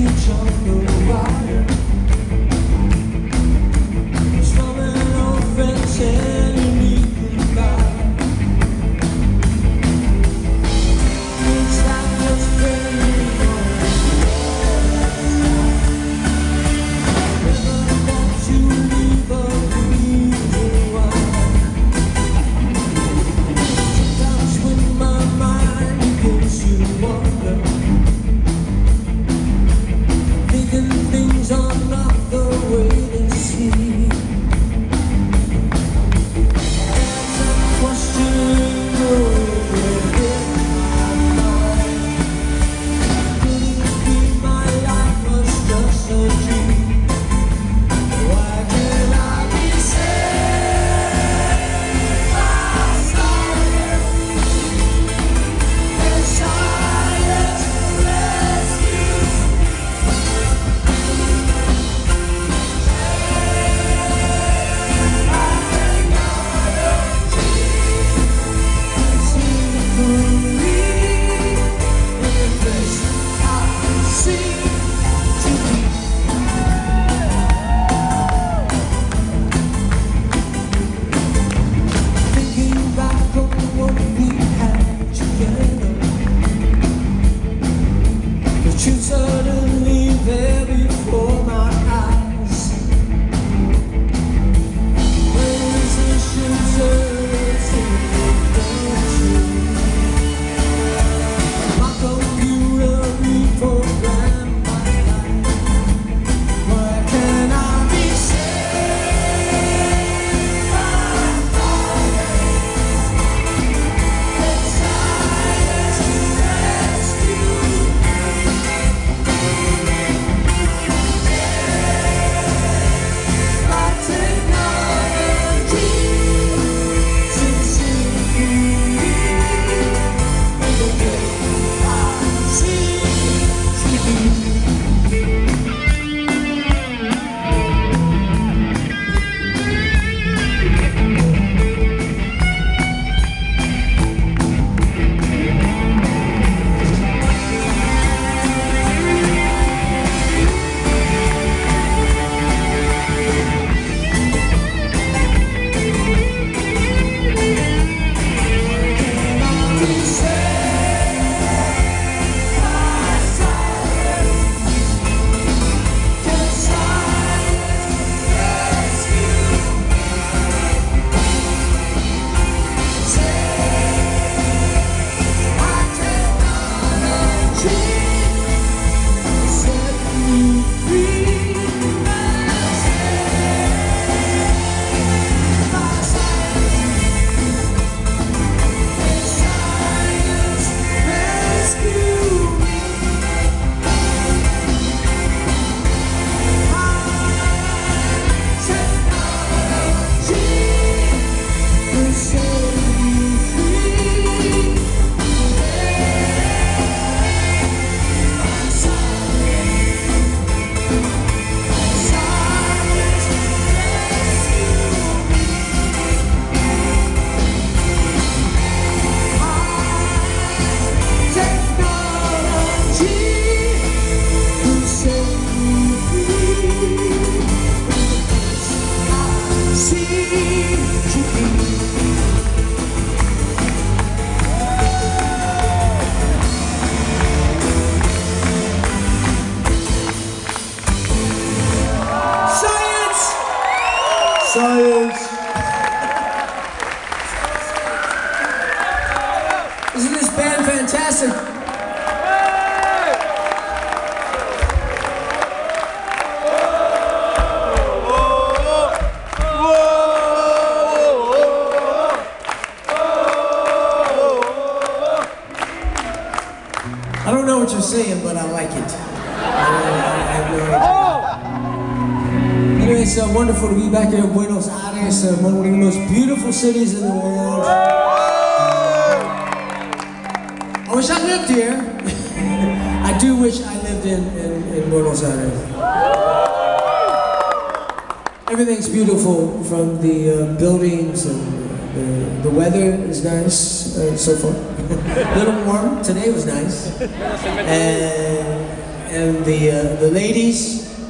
一整个冬 Fantastic? I don't know what you're saying, but I like it. It's uh, wonderful to be back here in Buenos Aires, uh, one of the most beautiful cities in the world. I wish I lived here. I do wish I lived in, in, in Buenos Aires. Everything's beautiful from the uh, buildings and the, the weather is nice uh, so far. A little warm. Today was nice. And, and the, uh, the ladies,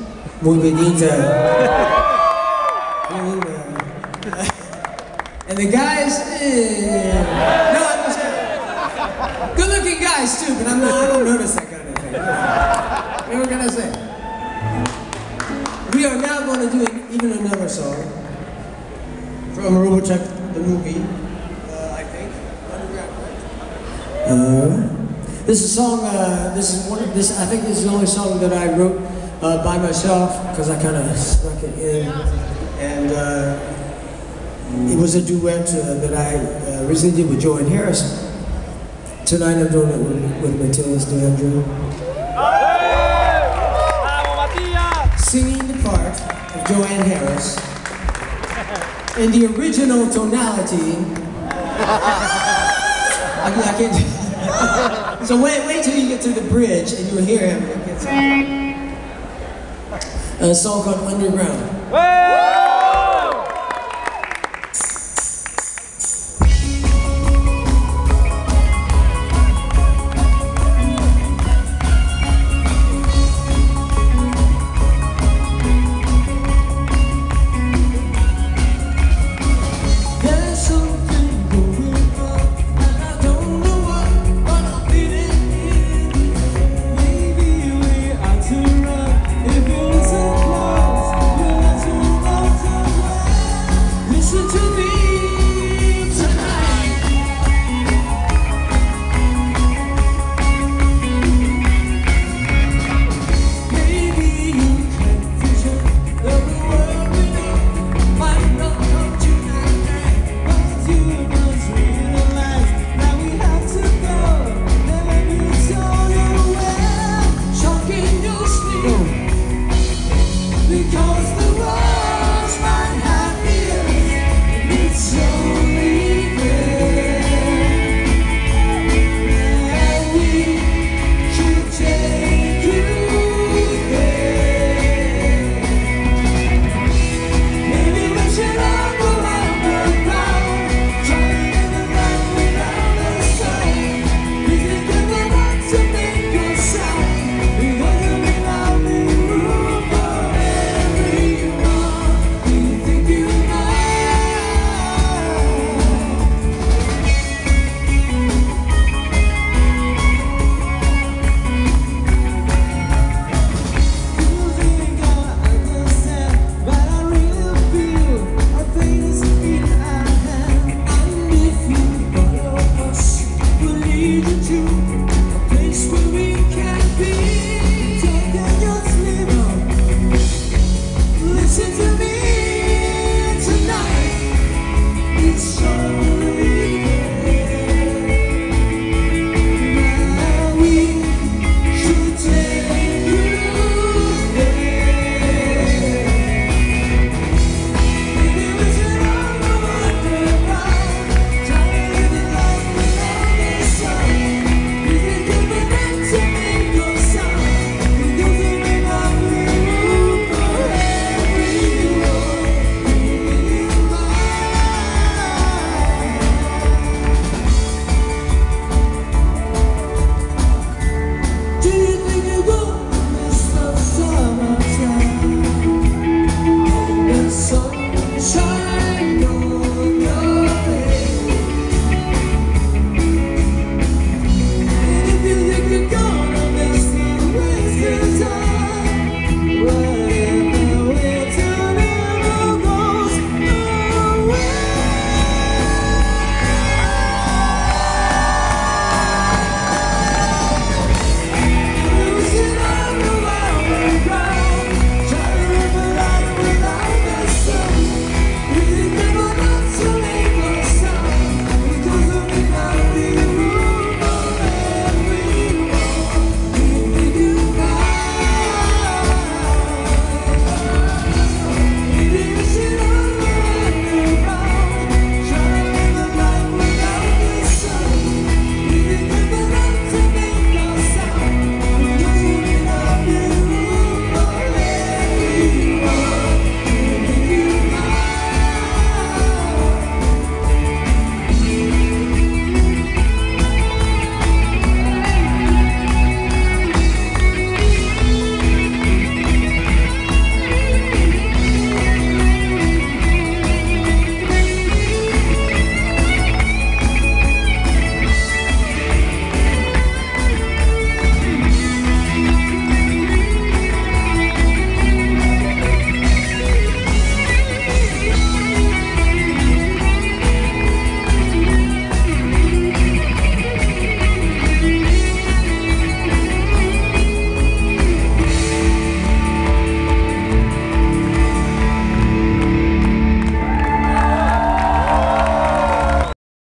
muy bonita. And the guys, eh, guys too, but I'm not, I don't notice that kind of thing. What can I say? We are now going to do even another song from Robotech, the movie, uh, I think. Uh, this is a song. Uh, this is one of this. I think this is the only song that I wrote uh, by myself because I kind of snuck it in, and uh, it was a duet uh, that I uh, recently did with Joanne Harris. Tonight I'm doing it with, with Matthias DeAndre. Singing the part of Joanne Harris in the original tonality. I, I can't. so wait, wait till you get to the bridge and you'll hear him. A song called Underground.